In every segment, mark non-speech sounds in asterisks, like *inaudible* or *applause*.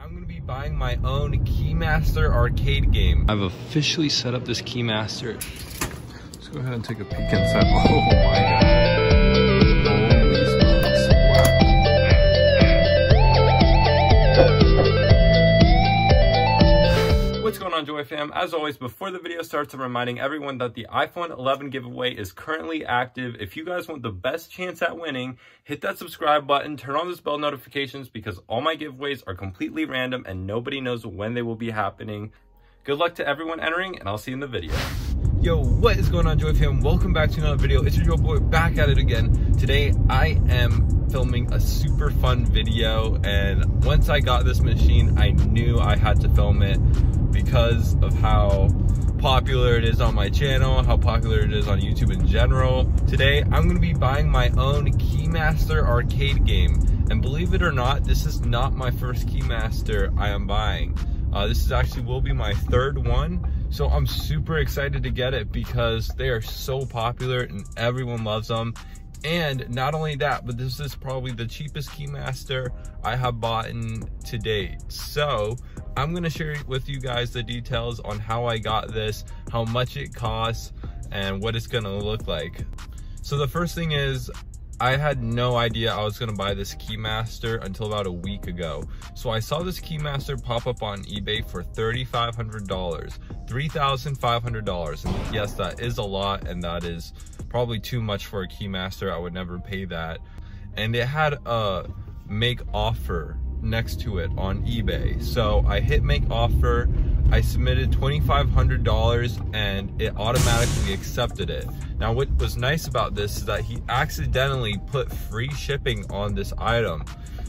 I'm gonna be buying my own Keymaster arcade game. I've officially set up this Keymaster. Let's go ahead and take a peek inside. *laughs* Oh my god. On Joy fam? As always, before the video starts, I'm reminding everyone that the iPhone 11 giveaway is currently active. If you guys want the best chance at winning, hit that subscribe button, turn on those bell notifications because all my giveaways are completely random and nobody knows when they will be happening. Good luck to everyone entering and I'll see you in the video. Yo, what is going on Joy fam? Welcome back to another video. It's your Boy back at it again. Today I am filming a super fun video and once I got this machine, I knew I had to film it because of how popular it is on my channel, how popular it is on YouTube in general. Today, I'm gonna be buying my own Keymaster arcade game. And believe it or not, this is not my first Keymaster I am buying. Uh, this is actually will be my third one. So I'm super excited to get it because they are so popular and everyone loves them. And not only that, but this is probably the cheapest Keymaster I have bought in to date. So I'm gonna share with you guys the details on how I got this, how much it costs, and what it's gonna look like. So the first thing is, I had no idea I was gonna buy this Keymaster until about a week ago. So I saw this Keymaster pop up on eBay for $3,500, $3,500. And yes, that is a lot and that is probably too much for a Keymaster. I would never pay that. And it had a make offer next to it on eBay. So I hit make offer, I submitted $2,500 and it automatically accepted it. Now what was nice about this is that he accidentally put free shipping on this item.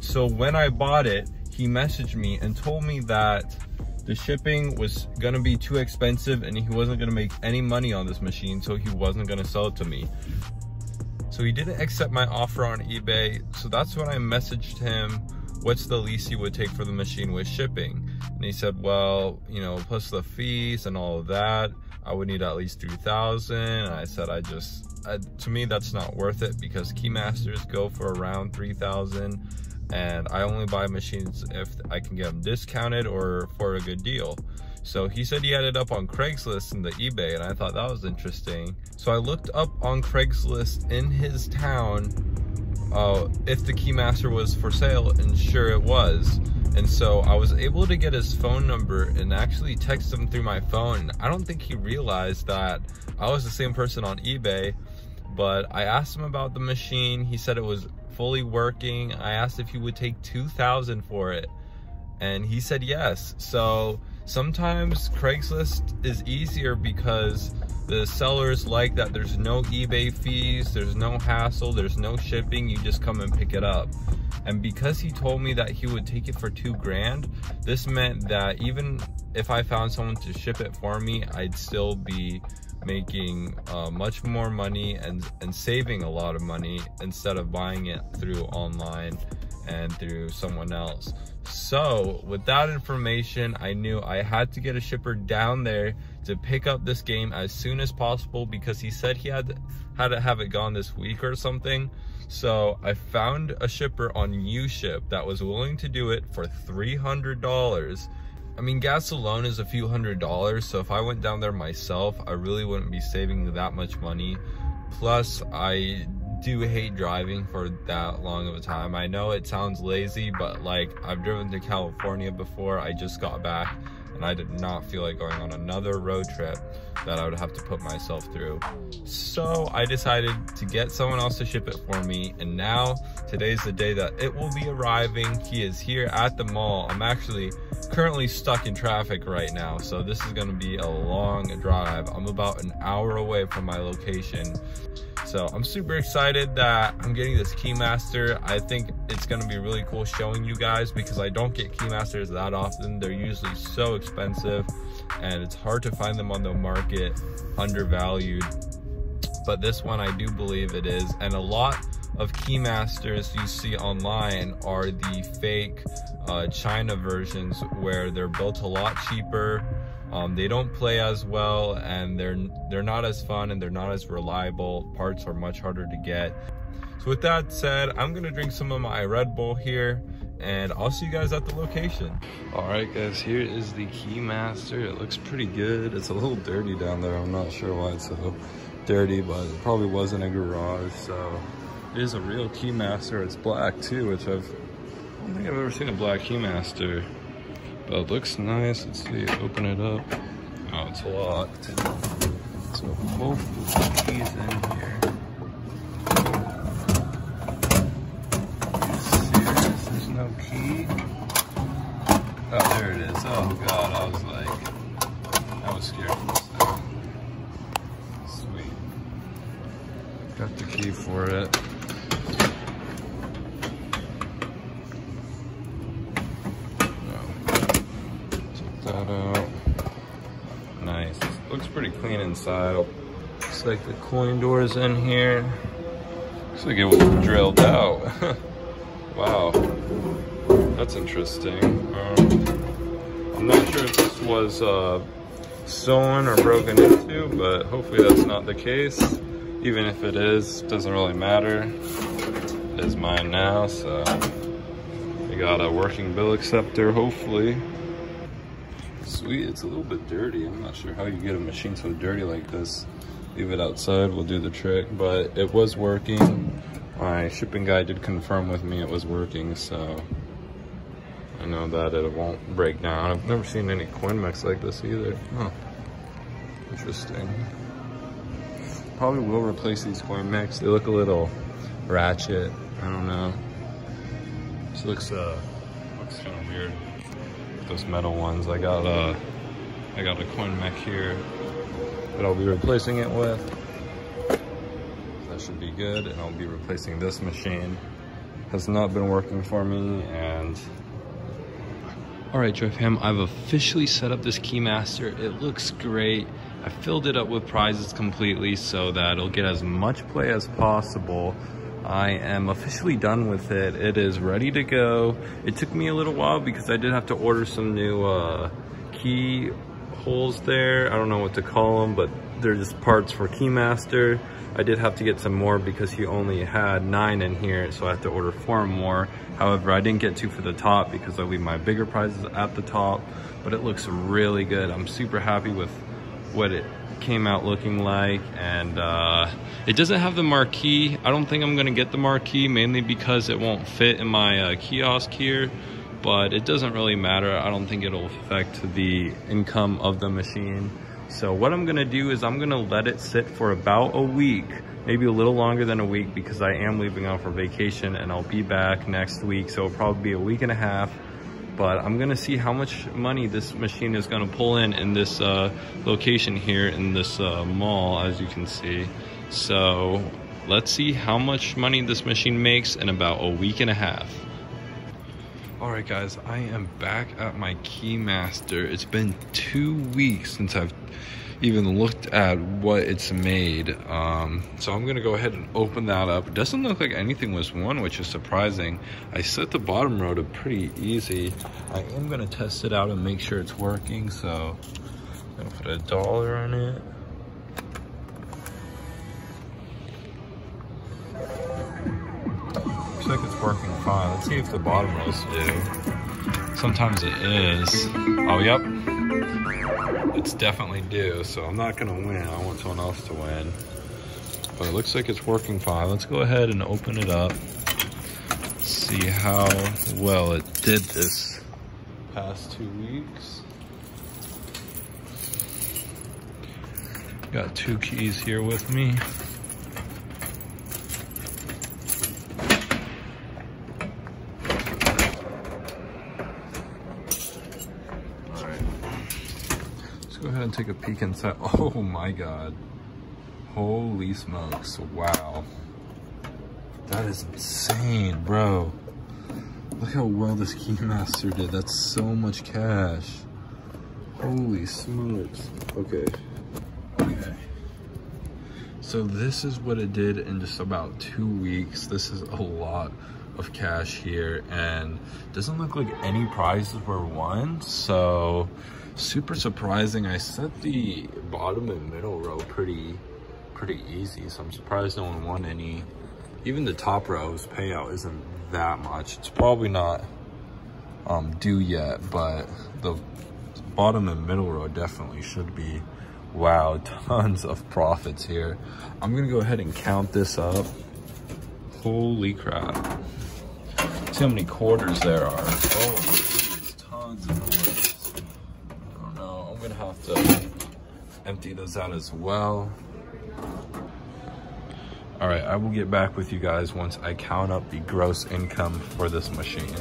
So when I bought it, he messaged me and told me that the shipping was gonna be too expensive and he wasn't gonna make any money on this machine, so he wasn't gonna sell it to me. So he didn't accept my offer on eBay, so that's when I messaged him what's the least he would take for the machine with shipping? And he said, well, you know, plus the fees and all of that, I would need at least 3000 And I said, I just, I, to me, that's not worth it because Keymasters go for around 3000 and I only buy machines if I can get them discounted or for a good deal. So he said he had it up on Craigslist and the eBay and I thought that was interesting. So I looked up on Craigslist in his town uh, if the Keymaster was for sale, and sure it was. And so I was able to get his phone number and actually text him through my phone. I don't think he realized that I was the same person on eBay, but I asked him about the machine. He said it was fully working. I asked if he would take 2000 for it and he said yes. So sometimes Craigslist is easier because the sellers like that there's no eBay fees, there's no hassle, there's no shipping, you just come and pick it up. And because he told me that he would take it for two grand, this meant that even if I found someone to ship it for me, I'd still be making uh, much more money and, and saving a lot of money instead of buying it through online and through someone else. So with that information, I knew I had to get a shipper down there to pick up this game as soon as possible because he said he had had to have it gone this week or something. So I found a shipper on UShip that was willing to do it for $300. I mean, gas alone is a few hundred dollars. So if I went down there myself, I really wouldn't be saving that much money. Plus, I do hate driving for that long of a time. I know it sounds lazy, but like I've driven to California before. I just got back and I did not feel like going on another road trip that I would have to put myself through. So I decided to get someone else to ship it for me. And now today's the day that it will be arriving. He is here at the mall. I'm actually currently stuck in traffic right now. So this is gonna be a long drive. I'm about an hour away from my location. So I'm super excited that I'm getting this Keymaster. I think it's gonna be really cool showing you guys because I don't get Keymasters that often. They're usually so expensive and it's hard to find them on the market undervalued. But this one I do believe it is. And a lot of Keymasters you see online are the fake uh, China versions where they're built a lot cheaper um, they don't play as well and they're they're not as fun and they're not as reliable. Parts are much harder to get. So with that said, I'm gonna drink some of my Red Bull here and I'll see you guys at the location. All right, guys, here is the Keymaster. It looks pretty good. It's a little dirty down there. I'm not sure why it's so dirty, but it probably wasn't a garage, so it is a real Keymaster. It's black too, which I've, I don't think I've ever seen a black Keymaster, it looks nice. Let's see, open it up. Oh, it's locked. So hopefully the key's in here. Serious? There's no key? Oh, there it is. Oh god, I was like, I was scared for this thing. Sweet. Got the key for it. Check that out. Nice. Looks pretty clean inside. Looks like the coin door's in here. Looks like it was drilled out. *laughs* wow. That's interesting. Um, I'm not sure if this was uh, stolen or broken into, but hopefully that's not the case. Even if it is, doesn't really matter. It is mine now, so we got a working bill acceptor, hopefully. Sweet, it's a little bit dirty. I'm not sure how you get a machine so dirty like this. Leave it outside, we'll do the trick, but it was working. My shipping guy did confirm with me it was working, so I know that it won't break down. I've never seen any coin mechs like this either. Huh. Interesting. Probably will replace these coin mechs. They look a little ratchet. I don't know. This looks uh looks kind of weird. Those metal ones. I got uh I got a coin mech here that I'll be replacing it with. That should be good, and I'll be replacing this machine. Has not been working for me, and all right, Joy I've officially set up this Keymaster. It looks great. I filled it up with prizes completely so that it'll get as much play as possible. I am officially done with it. It is ready to go. It took me a little while because I did have to order some new uh, key holes there. I don't know what to call them, but they're just parts for Keymaster. I did have to get some more because he only had nine in here, so I have to order four more. However, I didn't get two for the top because I leave my bigger prizes at the top, but it looks really good. I'm super happy with what it came out looking like and uh, it doesn't have the marquee. I don't think I'm gonna get the marquee mainly because it won't fit in my uh, kiosk here but it doesn't really matter. I don't think it'll affect the income of the machine. So what I'm gonna do is I'm gonna let it sit for about a week maybe a little longer than a week because I am leaving out for vacation and I'll be back next week. So it'll probably be a week and a half but I'm gonna see how much money this machine is gonna pull in in this uh, location here in this uh, mall, as you can see. So let's see how much money this machine makes in about a week and a half. All right, guys, I am back at my Keymaster. It's been two weeks since I've even looked at what it's made. Um, so I'm gonna go ahead and open that up. It doesn't look like anything was won, which is surprising. I set the bottom row to pretty easy. I am gonna test it out and make sure it's working. So I'm gonna put a dollar on it. Looks like it's working fine. Let's see if the bottom rows do. Sometimes it is. Oh, yep. It's definitely due, so I'm not gonna win. I want someone else to win. But it looks like it's working fine. Let's go ahead and open it up. See how well it did this past two weeks. Got two keys here with me. Go ahead and take a peek inside. *laughs* Oh my god. Holy smokes. Wow. That is insane, bro. Look how well this Keymaster did. That's so much cash. Holy smokes. Okay. Okay. So this is what it did in just about two weeks. This is a lot of cash here and doesn't look like any prizes were won. So super surprising. I set the bottom and middle row pretty, pretty easy. So I'm surprised no one won any. Even the top row's payout isn't that much. It's probably not um, due yet, but the bottom and middle row definitely should be. Wow, *laughs* tons of profits here. I'm gonna go ahead and count this up. Holy crap. See how many quarters there are. Oh, geez, tons of quarters. I don't know, I'm gonna have to empty those out as well. All right, I will get back with you guys once I count up the gross income for this machine.